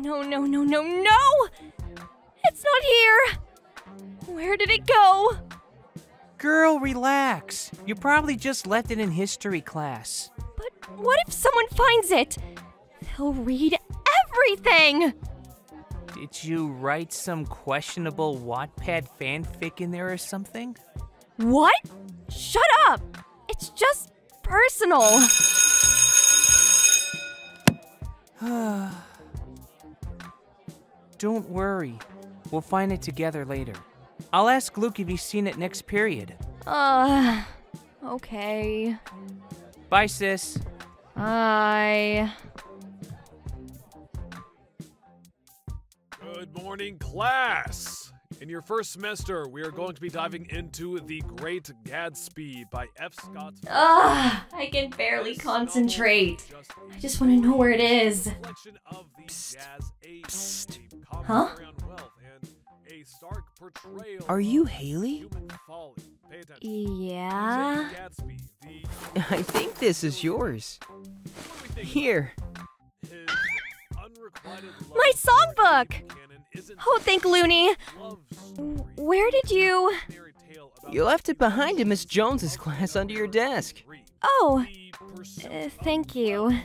No, no, no, no, no! It's not here! Where did it go? Girl, relax. You probably just left it in history class. But what if someone finds it? They'll read everything! Did you write some questionable Wattpad fanfic in there or something? What? Shut up! It's just personal. Don't worry. We'll find it together later. I'll ask Luke if he's seen it next period. Uh, okay. Bye, sis. Bye. Good morning, class! In your first semester, we are going to be diving into The Great Gatsby by F. Scott. Ugh, I can barely concentrate. I just want to know where it is. Psst. Huh? Are you Hailey? Yeah. I think this is yours. Here. My songbook! Oh, thank Looney. Where did you. You left it behind in Miss Jones's class under your desk. Oh, uh, thank you.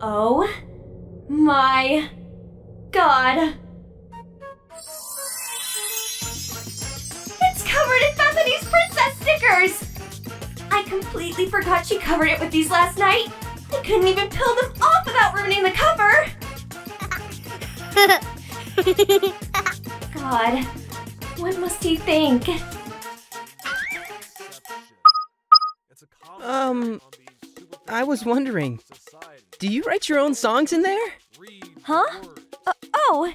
Oh my god. It's covered in Bethany's princess stickers! I completely forgot she covered it with these last night. I couldn't even peel them off without ruining the cover. God, what must he think? Um, I was wondering, do you write your own songs in there? Huh? Uh, oh,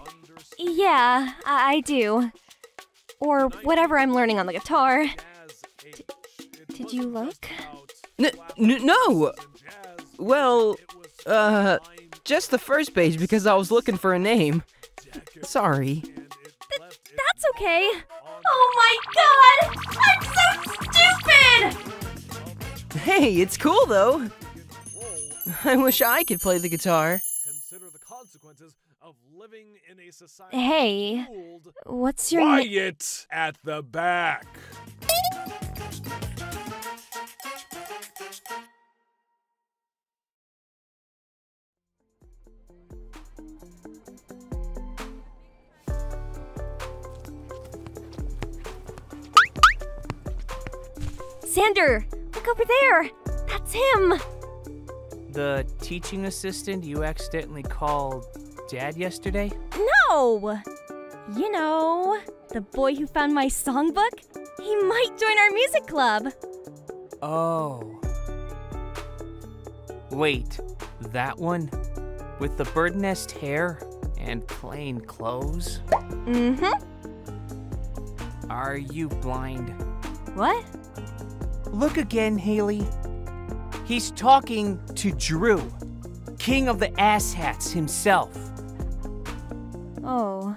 yeah, I, I do. Or whatever I'm learning on the guitar. D- did you look? N- n- no! Well, uh, just the first page because I was looking for a name. Sorry. That's okay. Oh my god! I'm so stupid! Hey, it's cool though. I wish I could play the guitar. Consider the consequences of living in a society Hey, what's your name? Quiet at the back. Zander, look over there. That's him. The teaching assistant you accidentally called dad yesterday? No! You know, the boy who found my songbook? He might join our music club. Oh. Wait, that one? With the bird nest hair and plain clothes? Mm hmm. Are you blind? What? Look again, Hailey. He's talking to Drew, king of the asshats himself. Oh.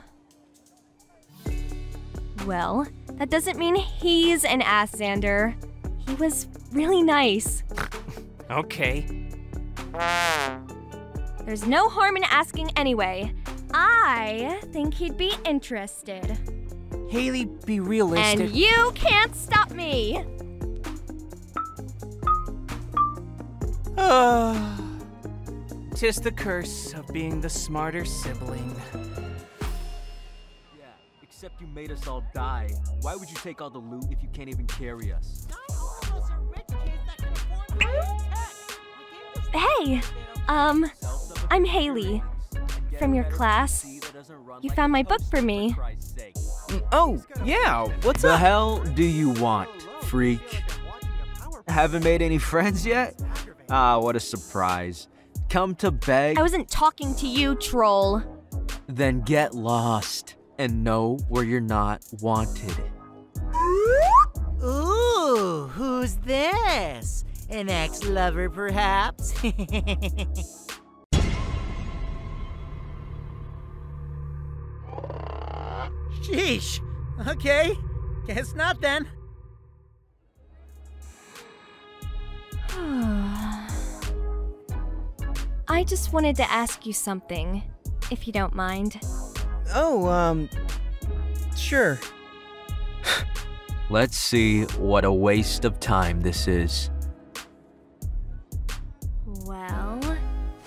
Well, that doesn't mean he's an ass, Zander. He was really nice. Okay. There's no harm in asking anyway. I think he'd be interested. Hailey, be realistic. And you can't stop me! Tis the curse of being the smarter sibling. Yeah, except you made us all die. Why would you take all the loot if you can't even carry us? Hey, um, I'm Hailey. From your class. You found my book for me. Oh, yeah, what's The up? hell do you want, freak? Haven't made any friends yet? Ah, what a surprise. Come to beg, I wasn't talking to you, troll. then get lost and know where you're not wanted. Ooh, who's this? An ex-lover, perhaps? Sheesh. Okay, guess not then. I just wanted to ask you something, if you don't mind. Oh, um, sure. Let's see what a waste of time this is. Well,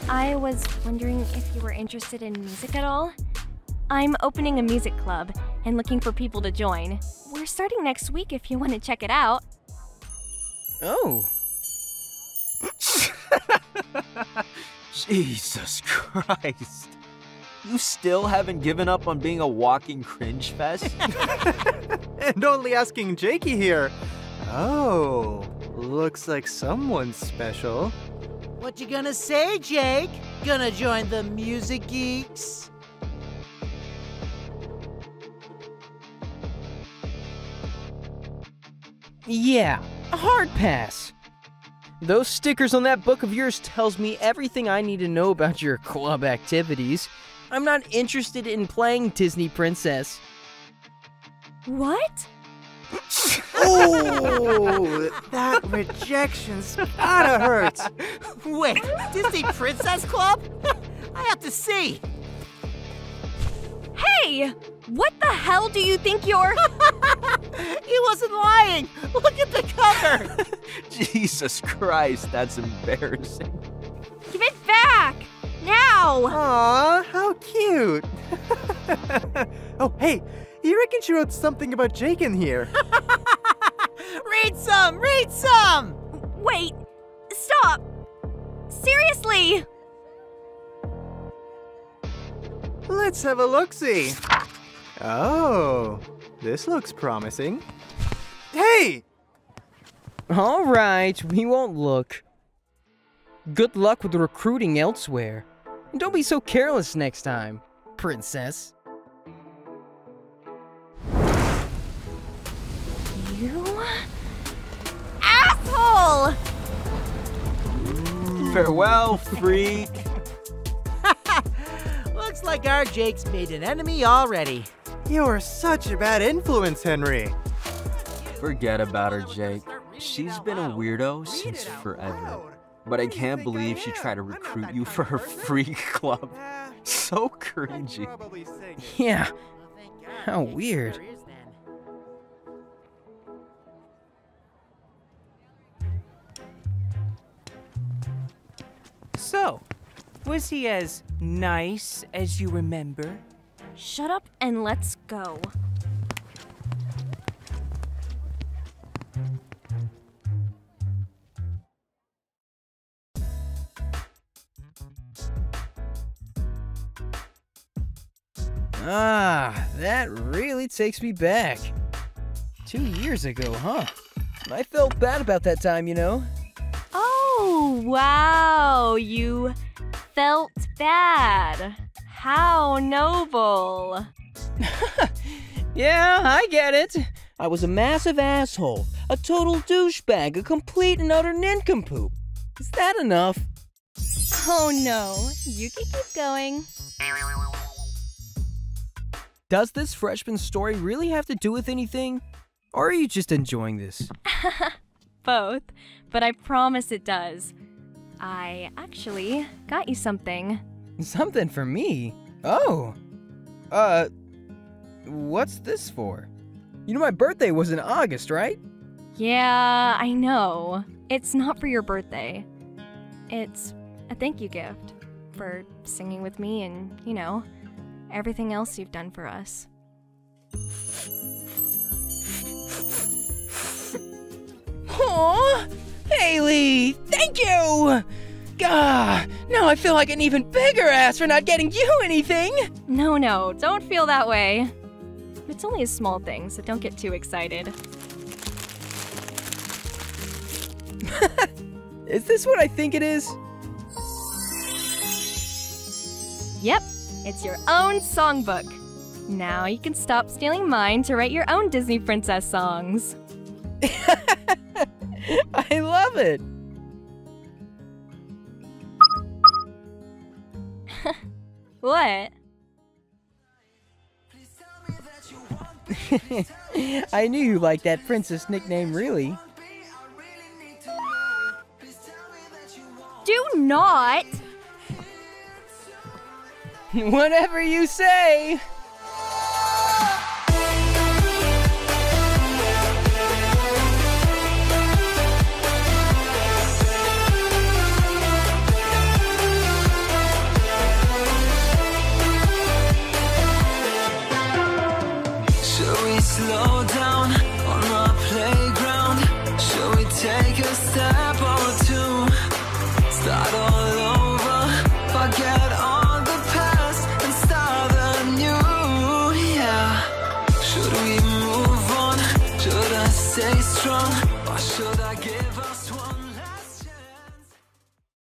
I was wondering if you were interested in music at all. I'm opening a music club and looking for people to join. We're starting next week if you want to check it out. Oh, Jesus Christ. You still haven't given up on being a walking cringe fest? And only asking Jakey here. Oh, looks like someone's special. What you gonna say, Jake? Gonna join the music geeks? yeah, a hard pass. Those stickers on that book of yours tells me everything I need to know about your club activities. I'm not interested in playing Disney Princess. What? Oh, that rejection's gotta hurt. Wait, Disney Princess Club? I have to see. Hey! What the hell do you think you're. He wasn't lying. Look at the cover. Jesus Christ, that's embarrassing. Give it back! Now! Aw, how cute. oh, hey, you reckon she wrote something about Jake in here? read some. Read some. Wait! Stop! Seriously! Let's have a look-see. Oh, this looks promising. Hey! All right, we won't look. Good luck with recruiting elsewhere. And don't be so careless next time, princess. You. Asshole! Farewell, freak. Looks like our Jake's made an enemy already. You're such a bad influence, Henry. Forget about her, Jake. She's been a weirdo since forever. But I can't believe she tried to recruit you for her freak club. So cringy. Yeah, how weird. So, was he as nice as you remember? Shut up and let's go. Ah, that really takes me back. Two years ago, huh? I felt bad about that time, you know? Oh, wow! You felt bad. How noble. Yeah, I get it. I was a massive asshole, a total douchebag, a complete and utter nincompoop. Is that enough? Oh no, you can keep going. Does this freshman story really have to do with anything? Or are you just enjoying this? Both, but I promise it does. I actually got you something. Something for me? Oh. Uh, what's this for? You know, my birthday was in August, right? Yeah, I know. It's not for your birthday. It's a thank you gift for singing with me and, you know, everything else you've done for us. Aw, Hailey, thank you! Gah, now I feel like an even bigger ass for not getting you anything! No, no, don't feel that way. It's only a small thing, so don't get too excited. Is this what I think it is? It's your own songbook. Now you can stop stealing mine to write your own Disney princess songs. I love it! What? I knew you liked that princess nickname, really. do not! Whatever you say.